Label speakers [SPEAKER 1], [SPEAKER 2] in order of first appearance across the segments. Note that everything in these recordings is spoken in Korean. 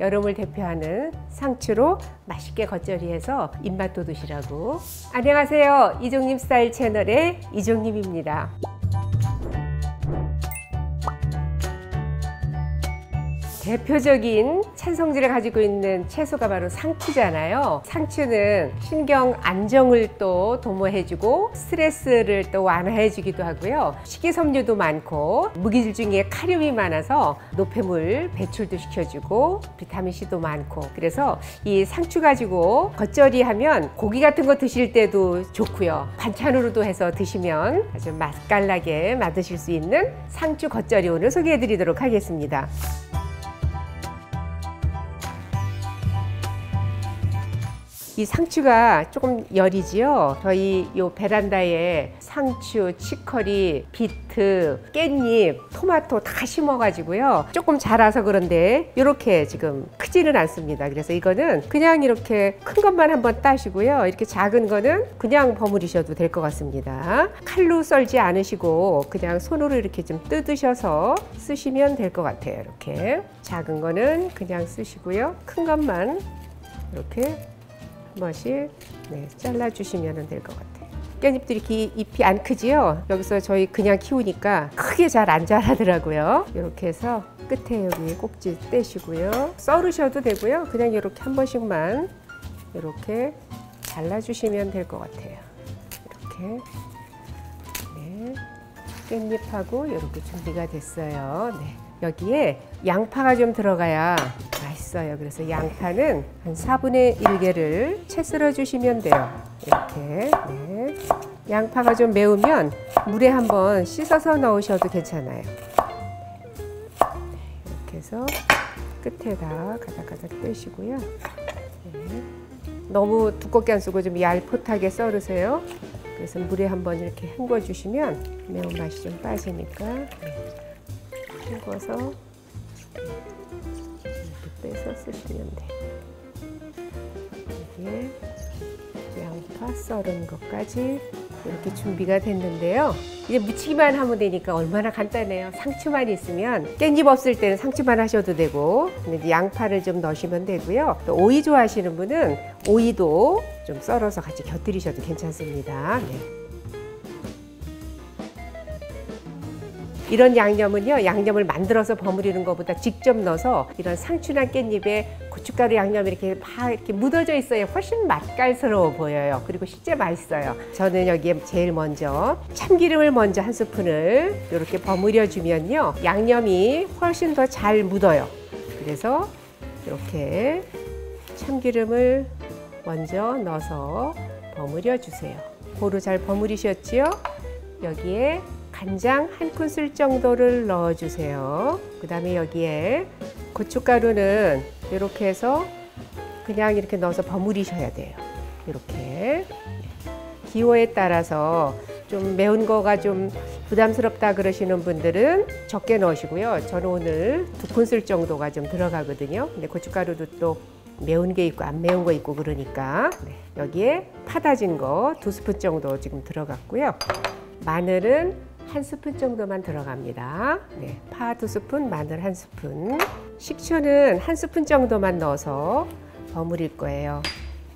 [SPEAKER 1] 여름을 대표하는 상추로 맛있게 겉절이해서 입맛 돋으시라고. 안녕하세요. 이종님 스타일 채널의 이종님입니다 대표적인 찬성질을 가지고 있는 채소가 바로 상추잖아요. 상추는 신경 안정을 또 도모해주고 스트레스를 또 완화해주기도 하고요. 식이섬유도 많고 무기질 중에 카륨이 많아서 노폐물 배출도 시켜주고 비타민C도 많고 그래서 이 상추 가지고 겉절이 하면 고기 같은 거 드실 때도 좋고요. 반찬으로도 해서 드시면 아주 맛깔나게 만드실 수 있는 상추 겉절이 오늘 소개해 드리도록 하겠습니다. 이 상추가 조금 열이지요. 저희 요 베란다에 상추, 치커리, 비트, 깻잎, 토마토 다 심어가지고요. 조금 자라서 그런데 이렇게 지금 크지는 않습니다. 그래서 이거는 그냥 이렇게 큰 것만 한번 따시고요. 이렇게 작은 거는 그냥 버무리셔도 될 것 같습니다. 칼로 썰지 않으시고 그냥 손으로 이렇게 좀 뜯으셔서 쓰시면 될 것 같아요. 이렇게 작은 거는 그냥 쓰시고요. 큰 것만 이렇게 번씩 네, 잘라주시면 될 것 같아요. 깻잎들이 기, 잎이 안 크지요? 여기서 저희 그냥 키우니까 크게 잘 안 자라더라고요. 이렇게 해서 끝에 여기 꼭지 떼시고요. 썰으셔도 되고요. 그냥 이렇게 한 번씩만 이렇게 잘라주시면 될 것 같아요. 이렇게 네, 깻잎하고 이렇게 준비가 됐어요. 네. 여기에 양파가 좀 들어가야 맛있어요. 그래서 양파는 한 4분의 1개를 채 썰어 주시면 돼요. 이렇게. 네. 양파가 좀 매우면 물에 한번 씻어서 넣으셔도 괜찮아요. 이렇게 해서 끝에다 가닥가닥 떼시고요. 네. 너무 두껍게 안 쓰고 좀 얄풋하게 썰으세요. 그래서 물에 한번 이렇게 헹궈 주시면 매운맛이 좀 빠지니까 네. 헹궈서 빼서 쓰시면 돼. 여기에 양파 썰은 것까지 이렇게 준비가 됐는데요. 이제 무치기만 하면 되니까 얼마나 간단해요. 상추만 있으면 깻잎 없을 때는 상추만 하셔도 되고 근데 양파를 좀 넣으시면 되고요. 또 오이 좋아하시는 분은 오이도 좀 썰어서 같이 곁들이셔도 괜찮습니다. 네. 이런 양념은요 양념을 만들어서 버무리는 것보다 직접 넣어서 이런 상추나 깻잎에 고춧가루 양념이 이렇게 막 이렇게 묻어져 있어야 훨씬 맛깔스러워 보여요. 그리고 실제 맛있어요. 저는 여기에 제일 먼저 참기름을 먼저 한 스푼을 이렇게 버무려 주면요 양념이 훨씬 더 잘 묻어요. 그래서 이렇게 참기름을 먼저 넣어서 버무려 주세요. 고루 잘 버무리셨지요? 여기에 간장 한 큰술 정도를 넣어주세요. 그 다음에 여기에 고춧가루는 이렇게 해서 그냥 이렇게 넣어서 버무리셔야 돼요. 이렇게. 기호에 따라서 좀 매운 거가 좀 부담스럽다 그러시는 분들은 적게 넣으시고요. 저는 오늘 두 큰술 정도가 좀 들어가거든요. 근데 고춧가루도 또 매운 게 있고 안 매운 거 있고 그러니까 네. 여기에 파다진 거 두 스푼 정도 지금 들어갔고요. 마늘은 한 스푼 정도만 들어갑니다. 네, 파 두 스푼, 마늘 한 스푼. 식초는 한 스푼 정도만 넣어서 버무릴 거예요.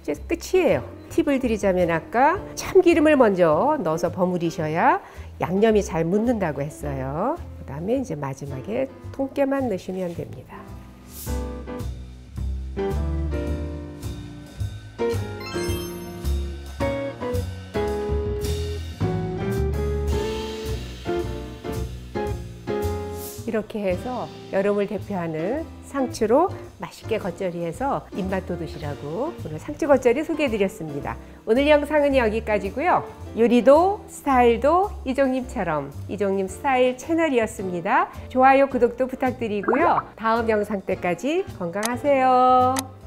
[SPEAKER 1] 이제 끝이에요. 팁을 드리자면 아까 참기름을 먼저 넣어서 버무리셔야 양념이 잘 묻는다고 했어요. 그 다음에 이제 마지막에 통깨만 넣으시면 됩니다. 이렇게 해서 여름을 대표하는 상추로 맛있게 겉절이해서 입맛 돋으시라고 오늘 상추 겉절이 소개해드렸습니다. 오늘 영상은 여기까지고요. 요리도 스타일도 이종님처럼 이종님 스타일 채널이었습니다. 좋아요, 구독도 부탁드리고요. 다음 영상 때까지 건강하세요.